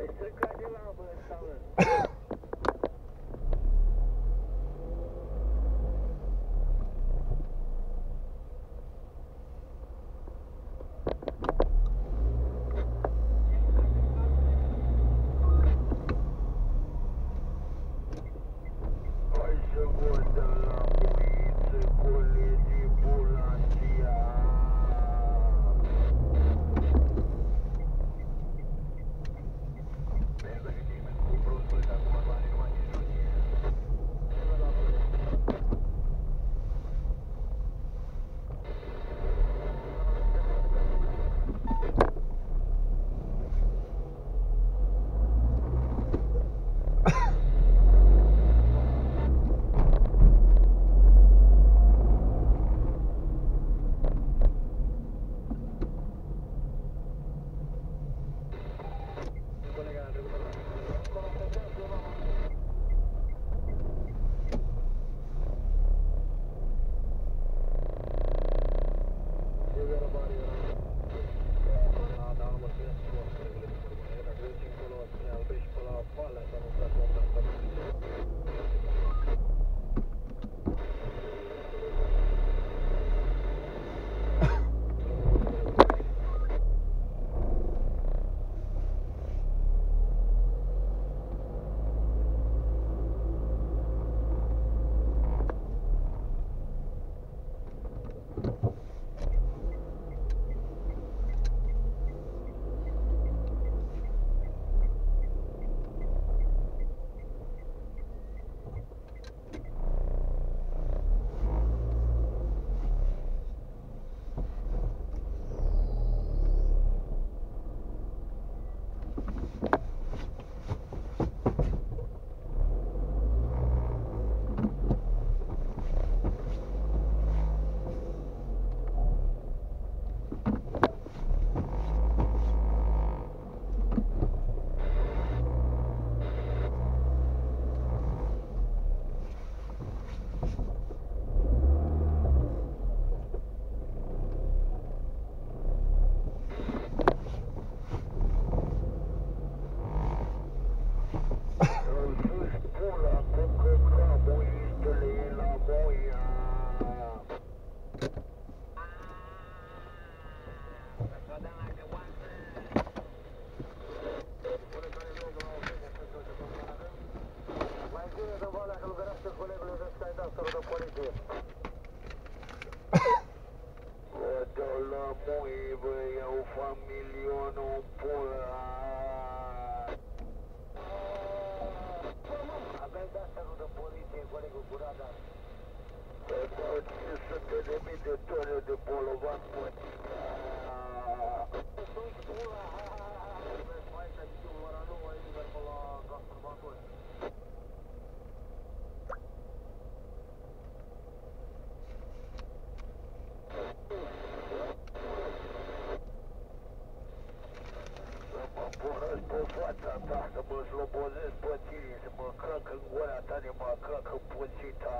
It's a gradual outburst, Alan. Familionul în pula. Aveai de asta nu de poliție, colegul cu radar. Bă, dau 500 de mii de tone de bolovan, bă. Du-i pula, ha, ha, ha, ha. Vezi, mai să știu, ora nu, mai liber pe la transformator. Să mă porăți pe fața ta, să mă slobozesc pe tine, să mă crac în gura ta, de mă crac în puțita.